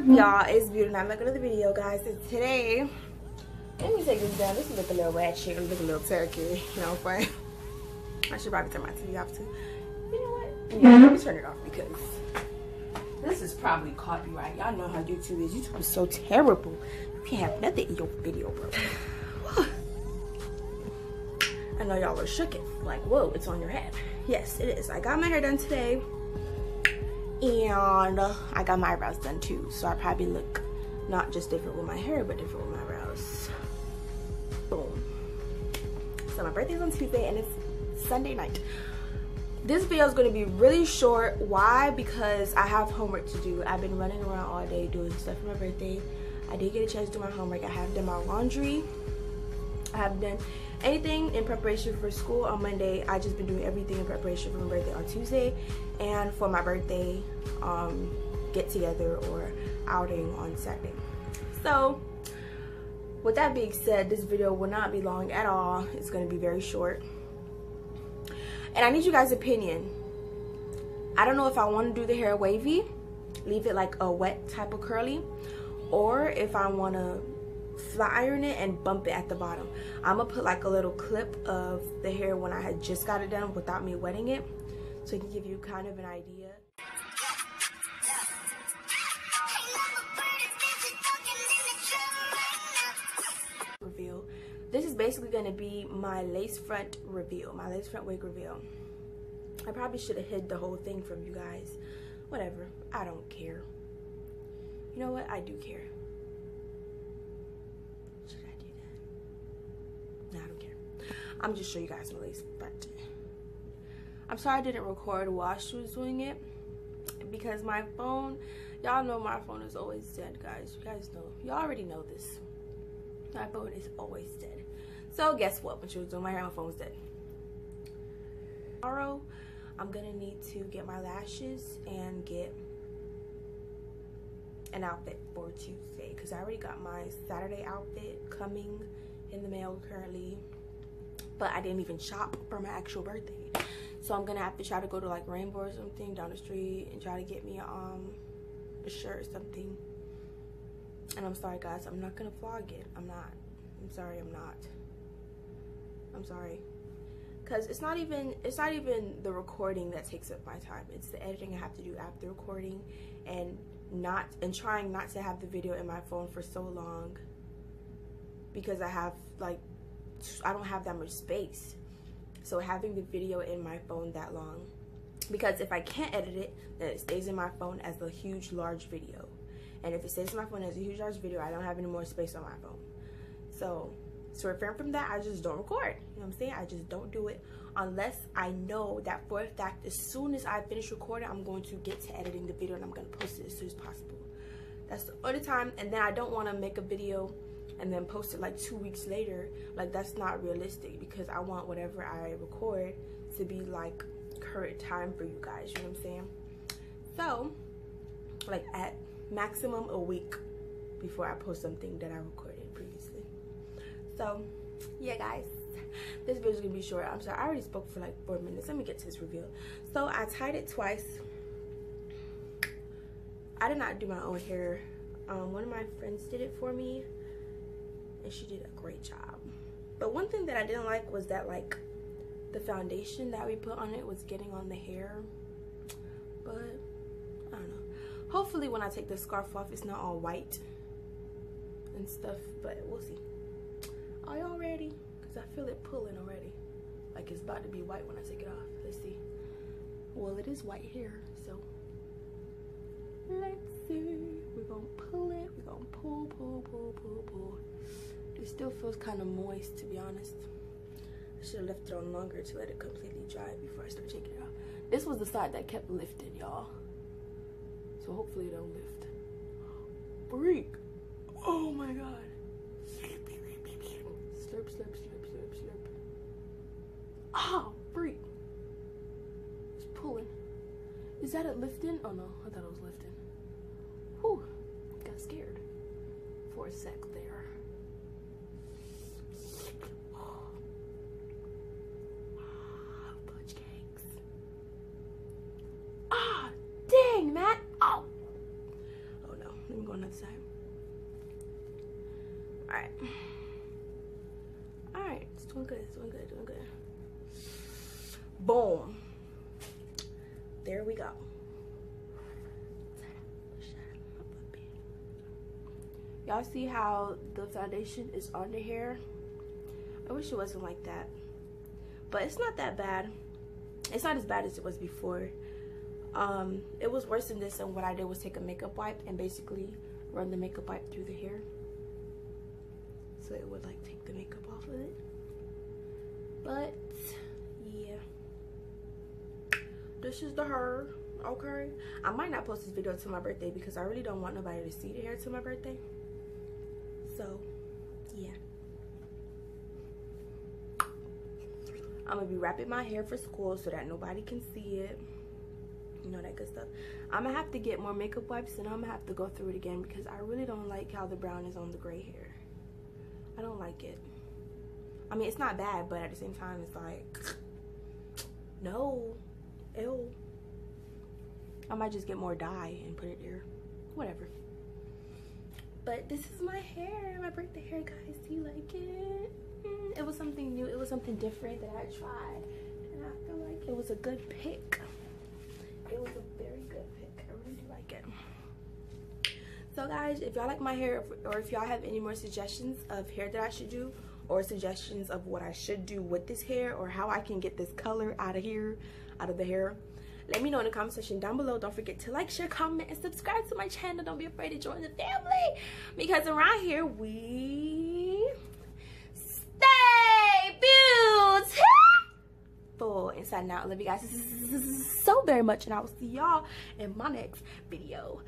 up y'all it's Beautii and i'm making another video guys. And today let me take this down. This look a little ratchet. Look a little turkey you know what i'm saying i should probably turn my tv off too. You know what? Yeah let me turn it off because this is probably copyright. Y'all know how youtube is. Youtube is so terrible. You can't have nothing in your video bro. I know y'all are shook it like whoa it's on your head. Yes it is. I got my hair done today and I got my eyebrows done too. So I probably look not just different with my hair but different with my brows boom. So my birthday's on Tuesday and it's Sunday night. This video is going to be really short. Why? Because I have homework to do. I've been running around all day doing stuff for my birthday. I did get a chance to do my homework. I have done my laundry I haven't done anything in preparation for school on Monday. I just been doing everything in preparation for my birthday on Tuesday and for my birthday um, get together or outing on Saturday. So with that being said, this video will not be long at all. It's going to be very short. And I need you guys' opinion. I don't know if I want to do the hair wavy, leave it like a wet type of curly, or if I want to flat iron it and bump it at the bottom. I'm gonna put like a little clip of the hair when I had just got it done without me wetting it so it can give you kind of an idea. Reveal. This is basically gonna be my lace front reveal, my lace front wig reveal. I probably should have hid the whole thing from you guys. Whatever, I don't care. You know what, I do care. I'm just show you guys my lace front. I'm sorry I didn't record while she was doing it because my phone, y'all know my phone is always dead, guys. You guys know, y'all already know this. My phone is always dead. So guess what? When she was doing my hair, my phone was dead. Tomorrow, I'm gonna need to get my lashes and get an outfit for Tuesday because I already got my Saturday outfit coming in the mail currently but I didn't even shop for my actual birthday. So I'm gonna have to try to go to like Rainbow or something down the street and try to get me um a shirt or something. And I'm sorry guys, I'm not gonna vlog it. I'm not. I'm sorry, I'm not. I'm sorry. Cause it's not even it's not even the recording that takes up my time. It's the editing I have to do after recording and not and trying not to have the video in my phone for so long because I have like I don't have that much space. So having the video in my phone that long, because if I can't edit it, then it stays in my phone as a huge, large video. And if it stays in my phone as a huge, large video, I don't have any more space on my phone. So to refrain from that, I just don't record. You know what I'm saying? I just don't do it unless I know that for a fact, as soon as I finish recording, I'm going to get to editing the video and I'm going to post it as soon as possible. That's the only time. And then I don't want to make a video and then post it like two weeks later like that's not realistic because i want whatever i record to be like current time for you guys you know what i'm saying? So like at maximum a week before i post something that i recorded previously. So yeah guys this video is gonna be short. I'm sorry i already spoke for like four minutes. Let me get to this reveal. So i tied it twice. I did not do my own hair. Um, one of my friends did it for me and she did a great job. But one thing that i didn't like was that like the foundation that we put on it was getting on the hair. But i don't know. Hopefully when i take the scarf off it's not all white and stuff but we'll see. Are y'all ready? Because i feel it pulling already. Like it's about to be white when i take it off. Let's see. Well it is white hair still feels kind of moist, to be honest. I should have left it on longer to let it completely dry before I start taking it off. This was the side that kept lifting, y'all. So hopefully it don't lift. Freak. Oh my god. Slurp, slurp, slurp, slurp, slurp. Ah, oh, freak. It's pulling. Is that it lifting? Oh no, I thought it was lifting. Whew, got scared for a sec there. Side. Alright. Alright, it's doing good, it's doing good, doing good. Boom. There we go. Y'all see how the foundation is on the hair? I wish it wasn't like that. But it's not that bad. It's not as bad as it was before. Um, it was worse than this and what I did was take a makeup wipe and basically run the makeup wipe through the hair. So it would like take the makeup off of it. But yeah. This is the hair. Okay. I might not post this video to my birthday because I really don't want nobody to see the hair to my birthday. So yeah. I'm gonna be wrapping my hair for school so that nobody can see it you know that good stuff. I'm gonna have to get more makeup wipes and i'm gonna have to go through it again because i really don't like how the brown is on the gray hair. I don't like it. I mean it's not bad but at the same time it's like no. Ew. I might just get more dye and put it there. Whatever. But this is my hair my birthday hair guys. Do you like it? Mm, it was something new. It was something different that i tried and i feel like it was a good pick it was a very good pick. I really do like it. So guys if y'all like my hair or if y'all have any more suggestions of hair that i should do or suggestions of what i should do with this hair or how i can get this color out of here out of the hair let me know in the comment section down below. Don't forget to like share comment and subscribe to my channel. Don't be afraid to join the family because around here we full inside and out. I love you guys so very much, and I will see y'all in my next video.